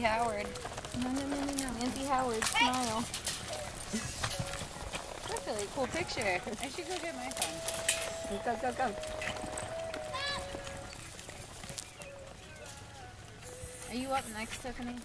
Nancy Howard. No, no, no, no, no. Nancy Howard, smile. That's a really cool picture. I should go get my phone. Go, go, go. Are you up next, Tiffany?